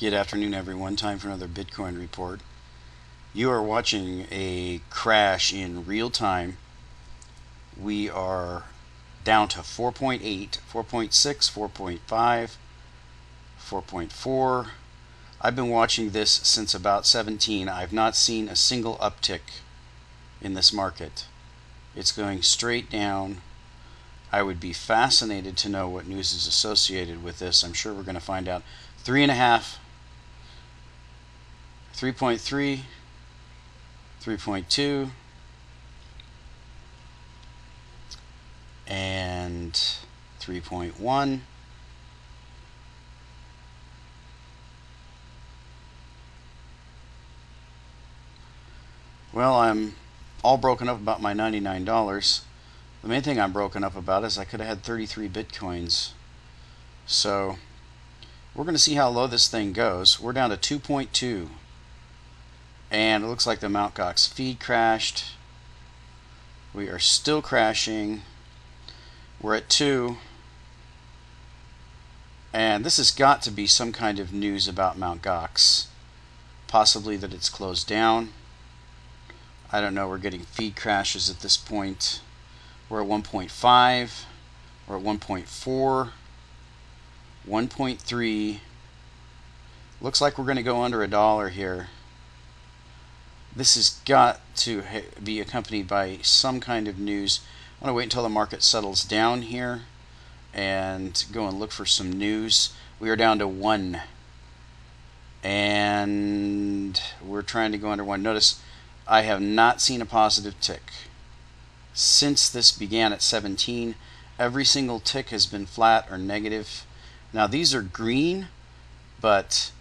Good afternoon, everyone. Time for another Bitcoin report. You are watching a crash in real time. We are down to 4.8, 4.6, 4.5, 4.4. I've been watching this since about 17. I've not seen a single uptick in this market. It's going straight down. I would be fascinated to know what news is associated with this. I'm sure we're going to find out. Three and a half 3.3, 3.2, and 3.1. Well, I'm all broken up about my $99. The main thing I'm broken up about is I could have had 33 Bitcoins. So, we're going to see how low this thing goes. We're down to 2.2 and it looks like the Mt. Gox feed crashed. We are still crashing. We're at 2. And this has got to be some kind of news about Mt. Gox. Possibly that it's closed down. I don't know. We're getting feed crashes at this point. We're at 1.5. We're at 1.4. 1.3. Looks like we're going to go under a dollar here this has got to be accompanied by some kind of news. I'm going to wait until the market settles down here and go and look for some news. We are down to one and we're trying to go under one. Notice I have not seen a positive tick. Since this began at 17, every single tick has been flat or negative. Now these are green, but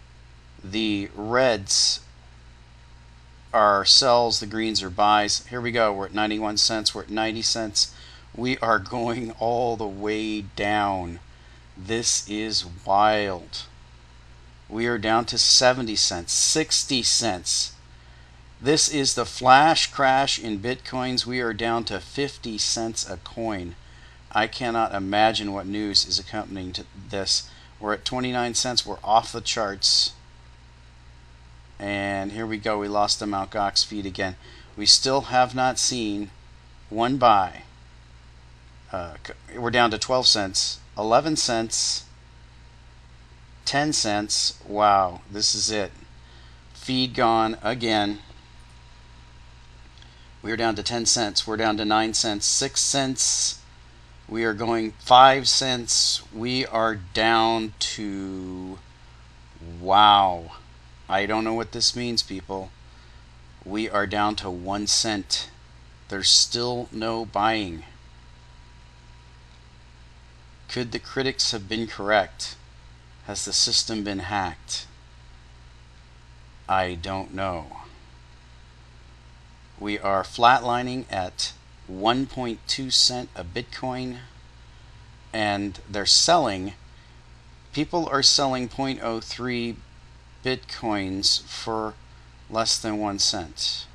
the reds our sells, the greens are buys. Here we go. We're at 91 cents. We're at 90 cents. We are going all the way down. This is wild. We are down to 70 cents, 60 cents. This is the flash crash in bitcoins. We are down to 50 cents a coin. I cannot imagine what news is accompanying to this. We're at 29 cents. We're off the charts. And here we go. We lost the Mt. Gox feed again. We still have not seen one buy. Uh, we're down to 12 cents, 11 cents, 10 cents. Wow, this is it. Feed gone again. We are down to 10 cents. We're down to 9 cents, 6 cents. We are going 5 cents. We are down to. Wow. I don't know what this means, people. We are down to one cent. There's still no buying. Could the critics have been correct? Has the system been hacked? I don't know. We are flatlining at 1.2 cent a Bitcoin and they're selling people are selling 0.03 bitcoins for less than one cent.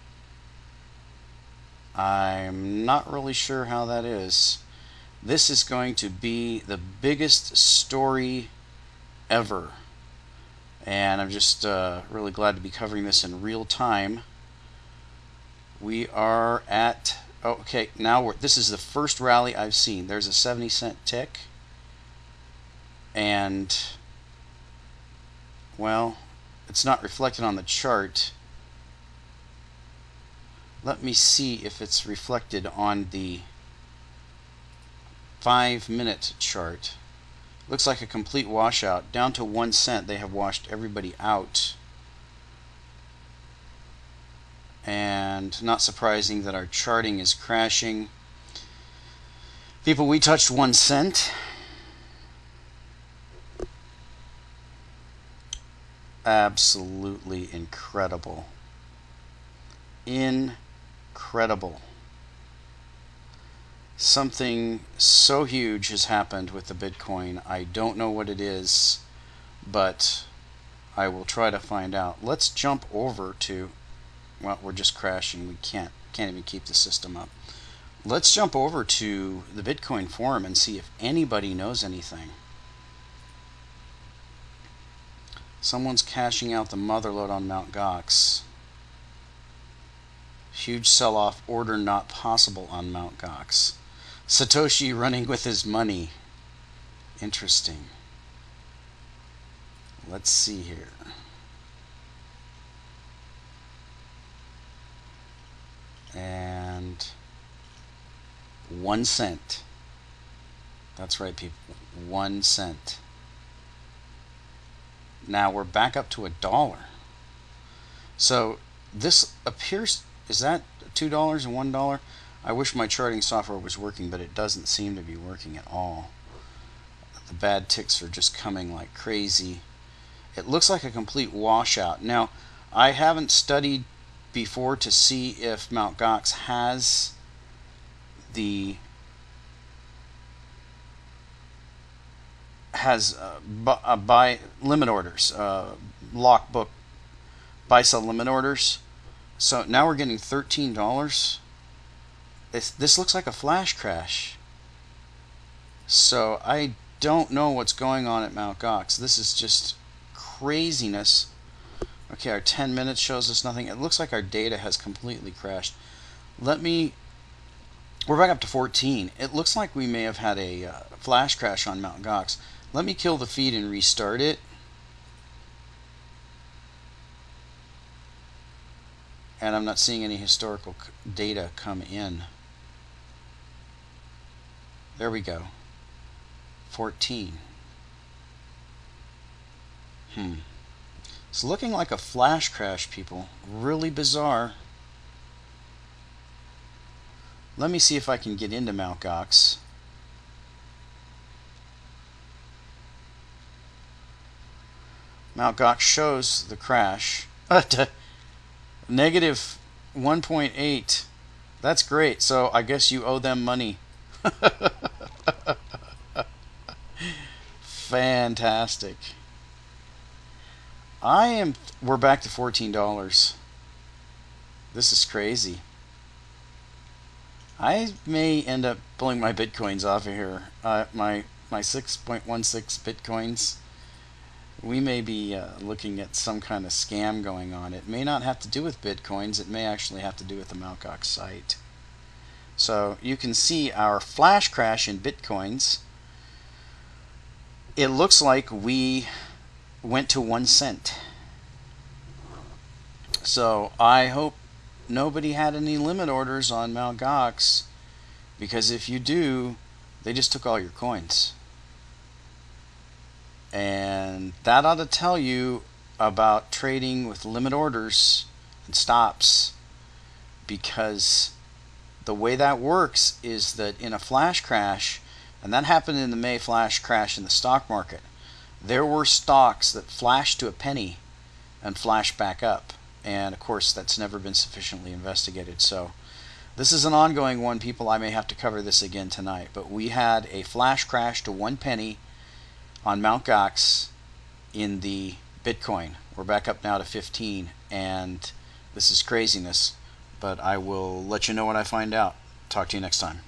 I'm not really sure how that is. This is going to be the biggest story ever. And I'm just uh, really glad to be covering this in real time. We are at, okay, now we're, this is the first rally I've seen. There's a 70 cent tick. And, well, it's not reflected on the chart. Let me see if it's reflected on the five minute chart. Looks like a complete washout. Down to one cent, they have washed everybody out. And not surprising that our charting is crashing. People, we touched one cent. Absolutely incredible. Incredible. Something so huge has happened with the Bitcoin. I don't know what it is, but I will try to find out. Let's jump over to, well, we're just crashing. We can't, can't even keep the system up. Let's jump over to the Bitcoin forum and see if anybody knows anything. Someone's cashing out the motherload on Mount Gox. Huge sell off, order not possible on Mount Gox. Satoshi running with his money. Interesting. Let's see here. And one cent. That's right, people. One cent. Now we're back up to a dollar. So this appears, is that $2 and $1? I wish my charting software was working, but it doesn't seem to be working at all. The bad ticks are just coming like crazy. It looks like a complete washout. Now, I haven't studied before to see if Mt. Gox has the has uh, bu uh, buy limit orders, uh, lock book buy sell limit orders. So now we're getting thirteen dollars. This looks like a flash crash. So I don't know what's going on at Mt. Gox. This is just craziness. Okay, our 10 minutes shows us nothing. It looks like our data has completely crashed. Let me... We're back up to 14. It looks like we may have had a uh, flash crash on Mt. Gox. Let me kill the feed and restart it. And I'm not seeing any historical data come in. There we go. 14. Hmm. It's looking like a flash crash, people. Really bizarre. Let me see if I can get into Mt. Gox. Mt. Gox shows the crash. Negative 1.8. That's great. So I guess you owe them money. Fantastic. I am. We're back to fourteen dollars. This is crazy. I may end up pulling my bitcoins off of here. Uh, my my 6.16 bitcoins. We may be uh, looking at some kind of scam going on. It may not have to do with bitcoins. It may actually have to do with the Mt. Gox site. So you can see our flash crash in bitcoins. It looks like we went to one cent. So I hope nobody had any limit orders on Mt. Gox because if you do, they just took all your coins. And that ought to tell you about trading with limit orders and stops because the way that works is that in a flash crash, and that happened in the May flash crash in the stock market, there were stocks that flashed to a penny and flashed back up. And of course, that's never been sufficiently investigated. So, this is an ongoing one, people. I may have to cover this again tonight. But we had a flash crash to one penny on Mt. Gox in the Bitcoin. We're back up now to 15, and this is craziness. But I will let you know when I find out. Talk to you next time.